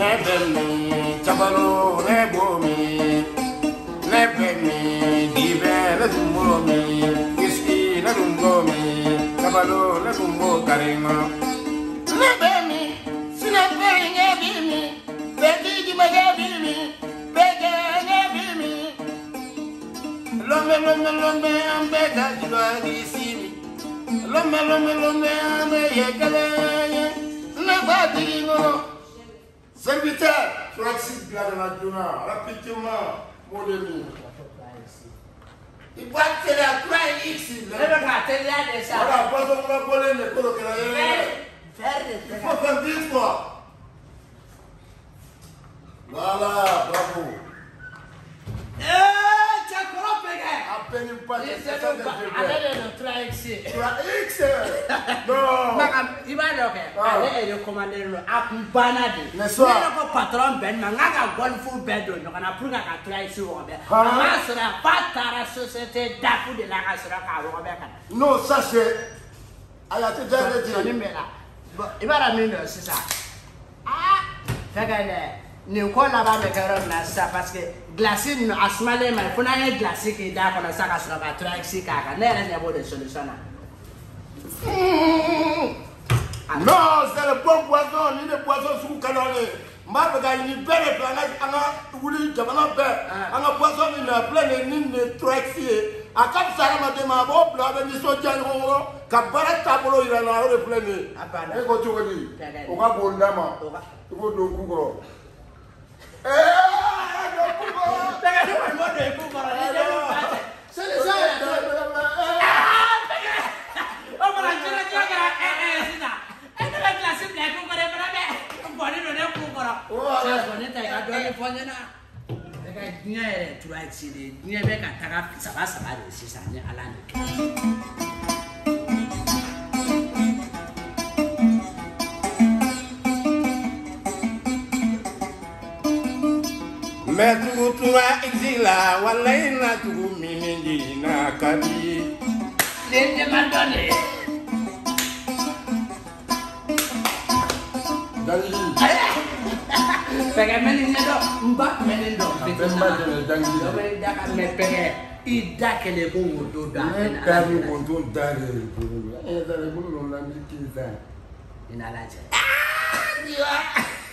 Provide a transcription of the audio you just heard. Nebe mi tabalo ne bo mi ne bɛ mi dibɛ ne dun bo mi kisi ne dun mi tabalo ne dun bo karima. ne bɛ mi sinɛ fɛn ŋɛ bi mi bɛɛ k'i jima ŋɛ mi bɛɛ kɛ mi. lɔnbɛ lɔnbɛ lɔnbɛ an bɛɛ ka jula k'i si mi lɔnbɛ lɔnbɛ lɔnbɛ an bɛɛ ye ne ba digi ko. Serviteur, Francis Gladonaduna, rapidement, mon ami. Ìgbà tẹ̀lé àkúrà yìí sì lọ. Lọ́dọ̀ kà tẹ̀lé àdẹ̀sà. Wọ́n dà bọ́ tó ń bá bọ́lé ní kúrò kìlọ̀ yẹn lẹ́yìn. Fẹ́ẹ̀rẹ̀ tẹ̀lé. Ìfọ̀fẹ́ bí pọ̀. Wàhálà bravo. Ee cɛ kɔrɔ bɛ kɛ. A bɛ ni ba de. Ni sɛbɛn ba ale X ye. X no. Maka ibada oke. Ah. Ale ere komande ro akubana de. Ne so. Ne ko patron ben na ngaga golfu do no na pruga ka try si wo be. Ama sera patara société dafu de la ka sera ka wo be kana. No ça c'est aya te jere ti. Ni mera. Ibara mi no sisa. Ah. Tagale. nin ko laban bɛ me yɔrɔ min na sisan parce que glace ninnu a sumalen ma fo n'an ye glace k'i da kɔnɔ sisan ka sɔrɔ ka turasi k'a kan ne yɛrɛ ɲɛ b'o de solution na. non c'est le bon poisson ni le poisson sugu kalɔle n b'a fɛ ka nin bɛɛ de filɛ an ka an ka wuli jamana bɛɛ an ka poisson nin na filɛ nin ni nin ye turaki ye a ka fisa adamaden ma a b'o bila a bɛ nisɔndiya ɲɔgɔn kɔrɔ ka baara taabolo yira n na o de filɛ nin ye e ko cogo di o ka bon n da ma i b'o don n kun kɔrɔ ee. sɛ ne ta ka la walayi na tugu min jigin na ka di. den dama dɔ pɛgɛ mɛ ni ɲɛdɔ n ba tun bɛ ne na dɔ bɛ ne da ka mɛ pɛgɛ i da da. ne ka ni wotò da de ye bolo la. ɛ sara i la ni k'i da. i n'a lajɛ. aa diwa.